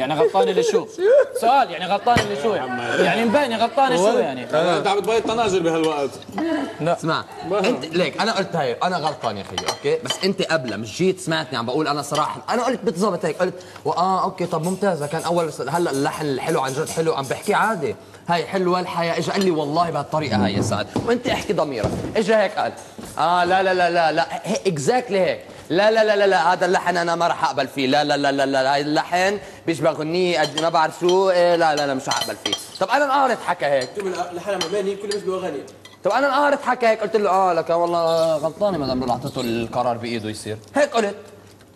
يعني غلطانه لشو؟ سؤال يعني غلطانه لشو يعني؟ يعني مبينه غلطانه شو يعني؟ أنت عم تبيض طناجر بهالوقت. اسمع انت ليك أنا قلت هيك أنا غلطان يا أخي okay؟ بس أنت قبلها مش جيت سمعتني عم بقول أنا صراحة أنا قلت بالضبط هيك قلت آه okay طب ممتازه كان أول هلأ اللحن الحلو عن جد حلو عم بحكي عادي. هاي حلوة الحياة اجى قال لي والله بهالطريقة هاي يا سعد. وأنت احكي ضميرك. اجى هيك قال آه لا لا لا لا لا exactly هيك. لا لا لا لا لا هذا اللحن أنا ما راح اقبل فيه لا لا لا لا لا هاي اللحن بيشبه غنية قد- ما بعرف شو إيه لا لا لا مش رح اقبل فيه طب أنا انقهرت حكى هيك الحلقة مباني كل مش بأغاني طب أنا انقهرت حكى هيك قلت له آه لك والله غلطانه مدام لولا اعطيته القرار بايده يصير هيك قلت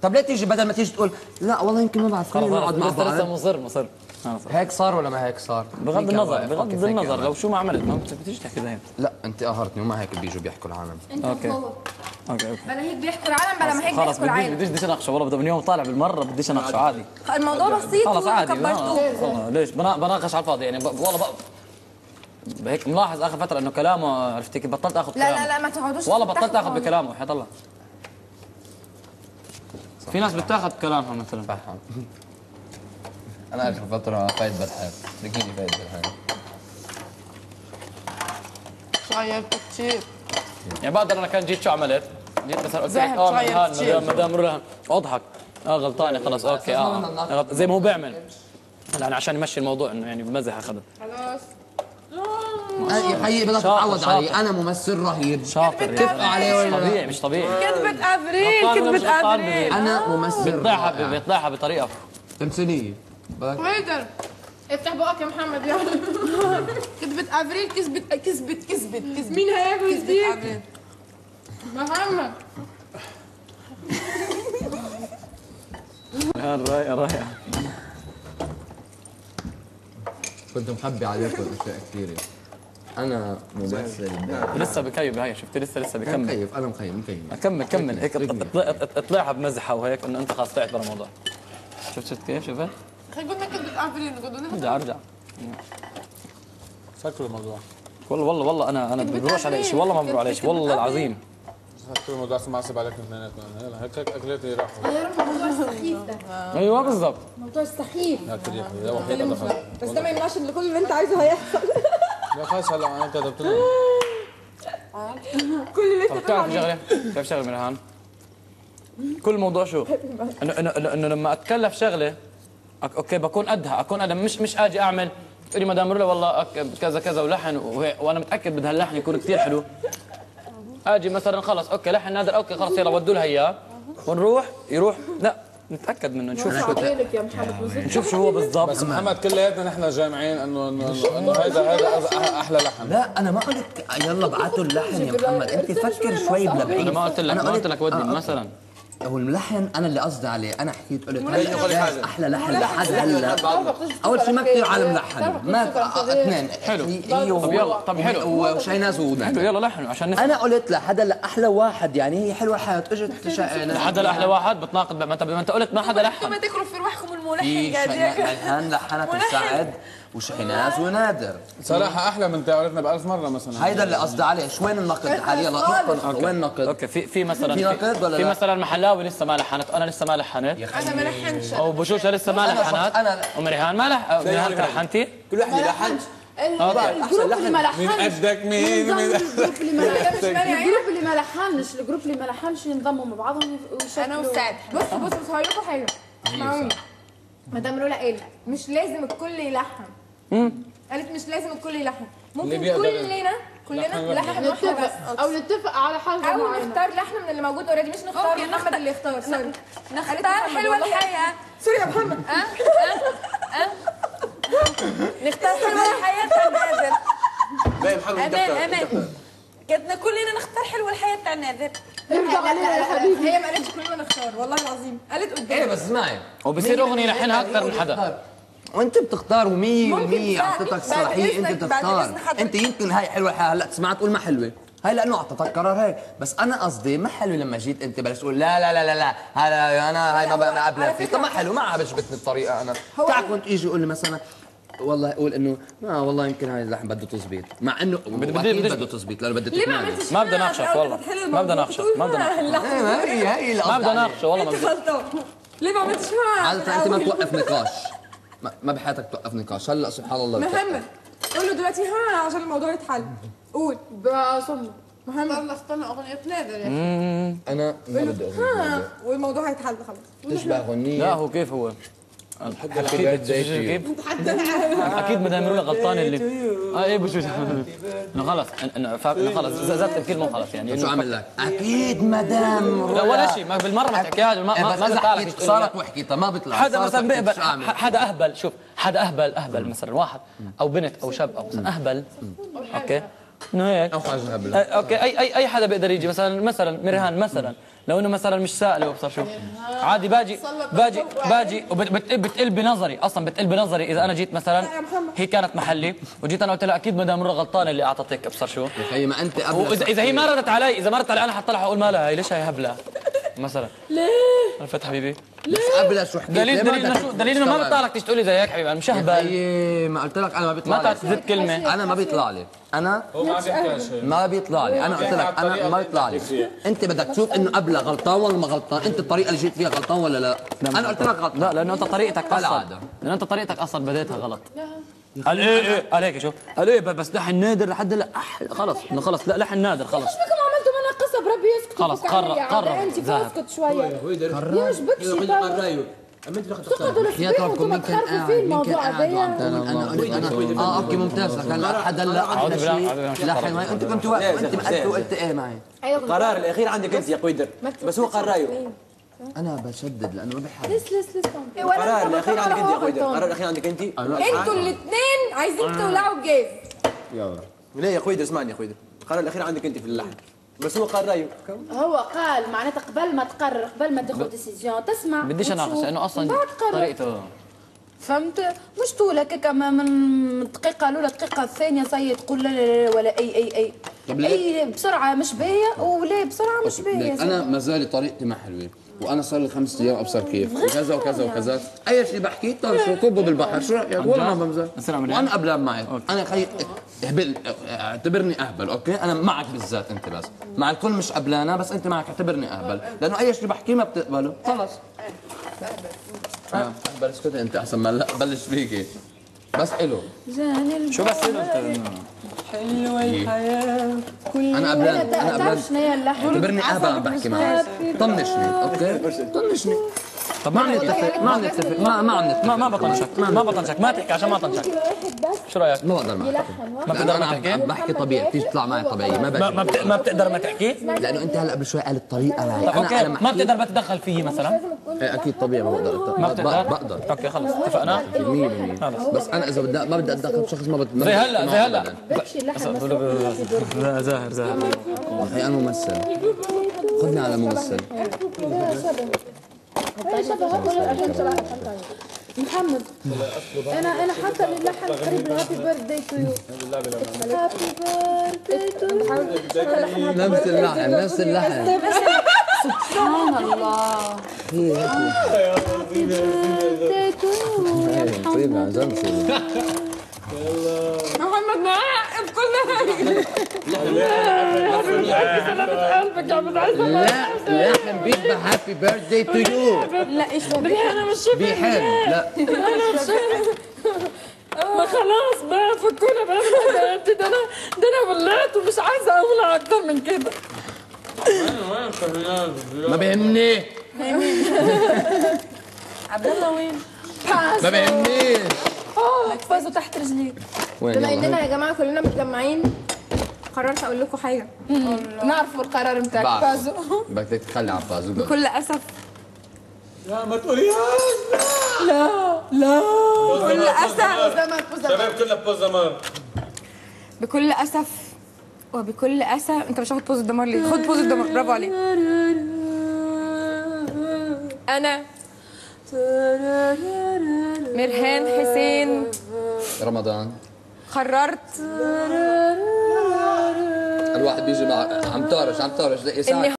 طب ليه تيجي بدل ما تيجي تقول لا والله يمكن ما بعرف خلينا نقعد مع بعض مصر مصر. هيك صار ولا ما هيك صار؟ بغض النظر؟ بغض النظر. لو شو ما عملت ما بتجيش تحكي زين لا أنت قهرتني وما هيك بيجوا بيحكوا العالم. أنت. وهو okay okay. بلا هيك بيحكوا العالم بلا ما هيك خلص بيحكوا العالم. بديش بديش أناقشه. والله بدي من يوم طالع بالمرة بديش أناقشه. عادي. الموضوع بسيط خلص عادي والله ليش؟ بنا- بناقش على الفاضي. يعني والله. هيك ملاحظ آخر فترة إنه كلامه عرفتي كيف بطلت آخذ لا كلامه. لا لا ما تقعدوش والله بطلت آخذ. بكلامه. حياة الله. في ناس بتاخذ كلامها مثلا. أنا اخر فترة فايت بالحياة. دقيقه فايت بالحياة. شايفت كثير يعني بقدر أنا كان جيت شو عملت؟ جيت مثلا قلت لك آه مدام. مدام مدام رولا أضحك. آه غلطانة خلص okay آه. غلط- زي ما هو بيعمل يعني عشان يمشي الموضوع إنه يعني بمزح اخذها خلاص. حقيقي بدك تتعود. علي. أنا ممثل رهيب. شاطر بتتفقوا عليه ولا مش لا؟ طبيعي مش طبيعي. كذبة أفريل ولا كذبة أفريل. أنا ممثل بيطلعها. بيطلعها بطريقة. تمثيليه هيدر افتح بقك يا محمد يلا. كذبة أفريل كذبت كذبت كذبت كذبت. مين هياكل أفريل. محمد. رايقه رايقه كنت مخبي عليكم اشياء كثيرة. أنا ممثل. لسه بكيف هاي شفت لسه لسه بكمل. مكيف أنا مخيم مكيف. كمل. كمل هيك اطلعها بمزحة وهيك انه أنت خلاص طلعت برا الموضوع شفت شفت كيف؟ شفت؟ ارجع ارجع سكروا الموضوع والله والله والله أنا أنا بروش علي شيء والله ما بروح علي شيء والله العظيم سكروا الموضوع عشان ما اعصب عليكم اثنيناتكم يلا هيك هيك اكلاتي راحوا يا رب موضوع السخيف ده أيوه بالضبط موضوع السخيف لا يا وحيد بس ده ما يمنعش ان كل اللي انت عايزه هيحصل لا خلص هلا أنا كتبت لهم كل اللي طب بتعرف شغله بتعرف شغله مرهان كل موضوع شو انه انه انه إنه لما اتكلف شغله okay بكون قدها أكون قدها مش مش آجي أعمل. تقولي مدام رولا والله أك- كذا كذا ولحن وأنا متأكد بدها اللحن يكون كثير حلو. آجي مثلا خلص okay لحن نادر okay خلص يلا ودوا لها إياه. ونروح يروح. لا نتأكد منه نشوف شو نشوف شو هو بالضبط. بس محمد كلياتنا نحن جامعين انه انه هيدا أز- أحلى لحن. لا أنا ما قلت يلا بعتوا اللحن يا محمد. أنت فكر شوي بلبعيد أنا ما قلت لك ما قلت لك ودي مثلا. هو الملحن أنا اللي قصدي عليه. أنا حكيت قلت هذا أحلى لحن لحد هلأ. أول شيء ما كثير عالم لحن ما اثنين. حلو. هي طب يلا، طب حلو. وشيناز حلو يلا لحنوا عشان نفهم. أنا قلت لحدا أحلى واحد يعني هي حلوة الحياة إجت شا- حدا الاحلى واحد بتناقض ما انت ما أنت قلت ما حدا لحن. ما تاكلوا في روحكم الملحن قاعد شيناز لحنت مساعد وشحناز ونادر. صراحة أحلى من تاعرفنا بألف مرة مثلا. هيدا اللي قصدي عليه. شو وين النقد؟ حاليا نقطة وين النقد أوكي في في مثلا في نقد ولا في لا؟ مثلا محلاوي لسه ما لحنت. أنا لسه ما لحنت. أنا ما لحنش أو بشوشه لسه ما أنا لحنت. أنا- ومريهان ما لح مريهان لحنتي كل واحد يلحن ال group اللي ما لحنش. قدك مين ال group اللي ما لحنش. ال group اللي ما لحنش. ال group اللي ما لحنش ينضموا مع بعضهم أنا وسعد. بصوا بصوا بصوا هقول لكم حاجة. اسمعوني مدام رولا قالت مش لازم الكل يلحن. قالت مش لازم الكل يلحن ممكن كلنا كلنا لحن نلحن واحدة بس نتفق. أو نتفق على حاجة أو نختار لحن من اللي موجود already مش نختار okay، محمد نختار- اللي يختار. sorry نختار حلوة الحياة. سوري يا محمد. نختار حلوة الحياة تاع نادر. باين محمد أمان أمان قدنا كلنا نختار حلوة الحياة تاع نادر. ارجع علينا يا حبيبي. هي ما قالتش كلنا نختار والله العظيم. قالت إيه قدام بس اسمعي. وبصير أغنية يلحنها أكثر من حدا. وانت بتختار و100 ممكن و100 بعد- أعطيتك بعد صلاحية انت بعد تختار. إذن حضرتك. انت يمكن هاي حلوة هلا تسمعها تقول ما حلوة. هاي لأنه أعطتك قرار هيك بس أنا قصدي ما حلو لما جيت أنت بلشت تقول لا لا لا لا لا. هذا أنا هاي ما بقى ما قبلها فيه طب ما حلو ما عجبتني الطريقة أنا. تعال كنت يجي يقول لي مثلا والله يقول إنه ما والله يمكن هاي اللحن بده تظبيط. مع إنه بدي- بدي- بده تظبيط لأنه بده ليه ما. عملتش ما بدي اناقشك والله. ما بدي اناقشك ما بدي اناقشك إيه، ما هي هي اللي ما قصدي بدي. اناقشه والله ما بدي ليه ما عملتش معها عادة أنت ما توقف نقاش. ما- بحياتك توقف نقاش. هلا سبحان الله. محمد قول له دلوقتي ها عشان الموضوع يتحل. قول. بصم محمد استنى استنى أغنية نادر يا أنا ما بدي ها والموضوع هيتحل خلاص. تشبه أغنية. لا هو كيف هو؟ You. كيف أكيد. مدام رولا غلطان اللي آه إيه بشوش إنه خلص. إنه إنه خلص. زادت الكلمة وخلص يعني. شو عمل لك؟ أكيد مدام لا ولا شيء. ما بالمرة ما تحكيها ما ما لك حكيت صارت. وحكيتها ما بيطلع. حدا مثلا بيقبل؟ حدا أهبل. شوف حدا اهبل أهبل. مثلا واحد أو بنت أو شاب أو مثلا أهبل. أوكي؟ انه هيك. أو حاجة أوكي اي اي أي حدا بيقدر يجي. مثلا مثلا مرهان مثلا. لو إنه مثلا مش سائله وابصر شو؟ عادي باجي باجي باجي وبتقل بنظري. أصلا بتقل بنظري. إذا أنا جيت مثلا هي كانت محلي وجيت أنا قلت لها أكيد مدام مرة غلطانة اللي أعطتك ابصر شو؟ خيي ما أنت قبل إذا هي ما ردت علي إذا ما ردت علي أنا حطلع أقول مالها هي ليش هي هبلة؟ مثلا. ليه؟ عرفت حبيبي بس قبل شو حكيت دليل ليه ما دليل إنه بدك شو دليل إنه ما؟ بيطلع لك تيجي تقول لي زي هيك حبيبي أنا مش اهبل خيي ما قلت لك أنا ما بيطلع ما لي. تعرف تزيد كلمة. أنا ما بيطلع لي. أنا هو ما ما بيطلع لي. أنا قلت لك أنا ما بيطلع لي. أنت بدك تشوف إنه قبلها غلطان ولا ما غلطان. أنت الطريقة اللي جيت فيها غلطان ولا لا؟ أنا قلت لك غلطان. لا لأنه أنت طريقتك أصلا. كالعادة. لأنه أنت طريقتك أصلا بديتها غلط. قال إيه إيه قال هيك شوف قال إيه بس لحن نادر لحد هلا خلص إنه خلص لا لحن نادر خلص يسكت خلص، قرر- قرر. انت. اسكت يقول طيب قرايو أما أنت تقعدوا يا وأنتم مين كان قاعد؟ مين كان الموضوع قاعد؟ أنا آه أوكي ممتاز. كان حدا لا شيء لا حلوة أنت كنت واقف أنت وقلت إيه معي؟ القرار الأخير عندك أنت يا قويدر بس هو قرايو أنا بشدد لأنه ما بحب. لس لس لس القرار الأخير عندك أنت يا قويدر القرار الأخير عندك أنت. أنتوا الاثنين عايزين تولعوا الجاز لا يا قويدر اسمعني يا قويدر القرار الاخير عندك انت في اللحن بس هو قرايو هو قال معناتها قبل ما تقرر قبل ما تاخذ décision تسمع بديش اناقش لأنه أصلا. طريقته. فهمت؟ مش طول هكاك من الدقيقة الأولى الدقيقة الثانية صي تقول لا لا لا ولا أي أي أي؟ أي بسرعة مش باهية ولا بسرعة مش باهية. ليك أنا ما زال طريقتي ما حلوة وأنا صار لي خمس أيام أبصر كيف. وكذا وكذا وكذا. أي شيء بحكيه طيب شو كبه بالبحر. شو رأيك؟ والله ما بمزح؟ وأنا قبلان معك أنا خي اهبل اعتبرني أهبل أوكي؟ أنا معك بالذات أنت بس. مع الكل مش قبلانة بس أنت معك اعتبرني أهبل. لأنه أي شيء بحكيه ما بتقبله. خلص. آه، بلش كنت أنت أحسن ما لا بلش فيكي. بس حلو. شو بس أنت؟ أنا قبلان أنا قبلان تعرف شنو هي اللحن اعتبرني اهبل عم بحكي معك. طنشني أوكي؟ طنشني. طب ما عم نتفق ما عم نتفق ما ما عم نتفق. ما ما بطنشك ما بطنشك ما تحكي عشان ما طنشك شو رأيك؟ ما بقدر ما بتقدر ما عم عم تحكي؟ بحكي طبيعي بتيجي تطلع معي طبيعي ما ما ما, بقدر. بت... ما بتقدر ما تحكي؟ لأنه أنت هلأ قبل شوي قال الطريقة معي. طب أوكي ما بتقدر ما تتدخل فيي مثلا؟ إيه، أكيد طبيعي ما بقدر. ما بقدر بتقدر؟ بقدر. أوكي خلص اتفقنا؟ 100% بس أنا إذا بدي ما بدي أتدخل بشخص ما بدي ما زي هلأ زي هلأ. زاهر زاهر. هي أنا ممثل. خذني على ممثل. محمد أنا أنا حاطه اللحن قريب ل happy birthday to you happy birth to you نفس اللحن نفس اللحن. سبحان الله. هابي بيرث تو يو هيك طيب عن جد شو. محمد معقد كل حاجة لا لحن بيشبه هابي بيرثداي تو يو لا إيش أنا مش بيحن لا. ما خلاص بقى فكونا بقى من حياتي ده أنا ده أنا ولعت ومش عايزة اولع أكتر من كده. ما بيهمني. عبد الله وين؟ ما بيهمنيش فازوا تحت رجليك. بما اننا يا جماعة كلنا متجمعين قررت أقول لكم حاجة. نعرف القرار بتاعك. فازوا بدك تخلي على الفازو بكل أسف. لا ما تقوليهاش. بكل أسف. شباب كلها بوزامار بكل أسف وبكل أسف. أنت مش هاخد بوز الدمار ليه؟ خد بوز الدمار. برافو عليك. أنا. مرهان حسين. رمضان. قررت الواحد بيجي مع عم طارش عم طارش